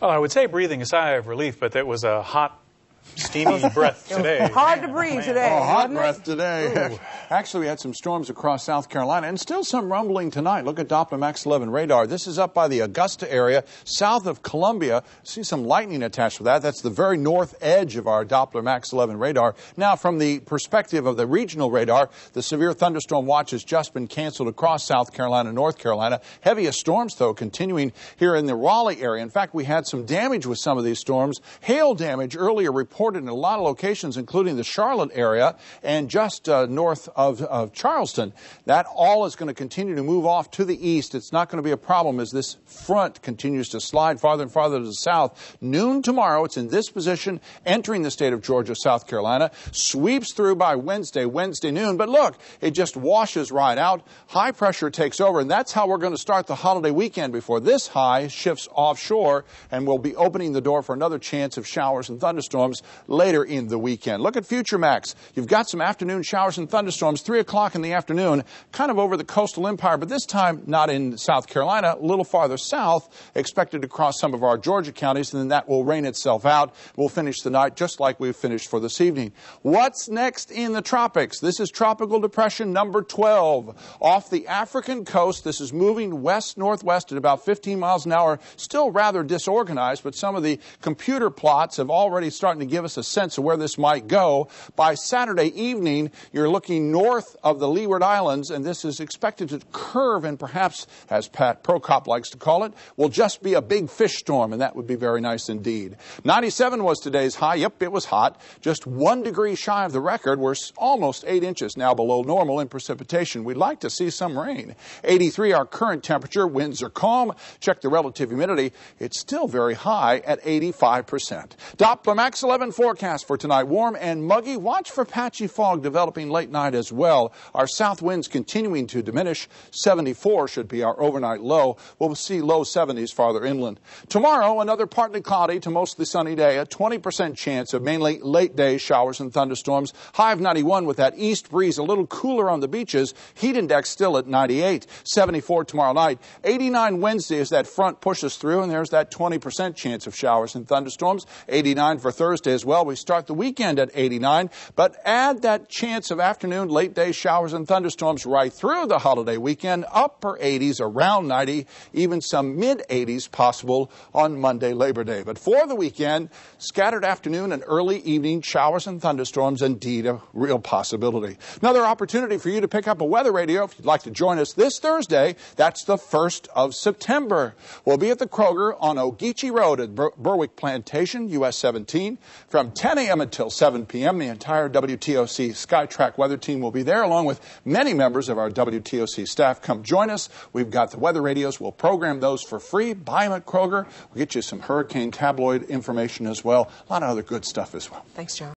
Well, I would say breathing a sigh of relief, but that was a hot, steamy breath today. Hard to breathe today. Oh, hot wasn't breath today. Actually, we had some storms across South Carolina and still some rumbling tonight. Look at Doppler Max 11 radar. This is up by the Augusta area, south of Columbia. See some lightning attached to that. That's the very north edge of our Doppler Max 11 radar. Now, from the perspective of the regional radar, the severe thunderstorm watch has just been canceled across South Carolina, and North Carolina. Heaviest storms, though, continuing here in the Raleigh area. In fact, we had some damage with some of these storms. Hail damage earlier reported in a lot of locations, including the Charlotte area and just uh, north of, of Charleston. That all is going to continue to move off to the east. It's not going to be a problem as this front continues to slide farther and farther to the south. Noon tomorrow, it's in this position, entering the state of Georgia, South Carolina, sweeps through by Wednesday, Wednesday noon. But look, it just washes right out. High pressure takes over, and that's how we're going to start the holiday weekend before this high shifts offshore, and we'll be opening the door for another chance of showers and thunderstorms later in the weekend. Look at Future Max. You've got some afternoon showers and thunderstorms, 3 o'clock in the afternoon, kind of over the coastal empire, but this time not in South Carolina, a little farther south, expected to cross some of our Georgia counties, and then that will rain itself out. We'll finish the night just like we've finished for this evening. What's next in the tropics? This is Tropical Depression number 12. Off the African coast, this is moving west northwest at about 15 miles an hour, still rather disorganized, but some of the computer plots have already starting to give us a sense of where this might go. By Saturday evening, you're looking north of the Leeward Islands, and this is expected to curve and perhaps, as Pat Prokop likes to call it, will just be a big fish storm, and that would be very nice indeed. 97 was today's high. Yep, it was hot. Just one degree shy of the record. We're almost eight inches now below normal in precipitation. We'd like to see some rain. 83, our current temperature. Winds are calm. Check the relative humidity. It's still very high at 85%. Doppler Max 11 forecast for tonight. Warm and muggy. Watch for patchy fog developing late night as well. Our south winds continuing to diminish. 74 should be our overnight low. We'll see low 70s farther inland. Tomorrow, another partly cloudy to mostly sunny day. A 20% chance of mainly late day showers and thunderstorms. High of 91 with that east breeze a little cooler on the beaches. Heat index still at 98. 74 tomorrow night. 89 Wednesday as that front pushes through, and there's that 20% chance of showers and thunderstorms. 89 for Thursday as well. We start the weekend at 89, but add that chance of afternoon, late day showers and thunderstorms right through the holiday weekend. Upper 80s, around 90, even some mid 80s possible on Monday, Labor Day. But for the weekend, scattered afternoon and early evening showers and thunderstorms, indeed a real possibility. Another opportunity for you to pick up a weather radio if you'd like to join us this Thursday. That's the 1st of September. We'll be at the Kroger on Ogeechee Road at Ber- Berwick Plantation, US 17, from 10 a.m. until 7 p.m. The entire WTOC Skytrack weather team will be there, along with many members of our WTOC staff. Come join us. We've got the weather radios. We'll program those for free. Buy them at Kroger. We'll get you some hurricane tabloid information as well. A lot of other good stuff as well. Thanks, John.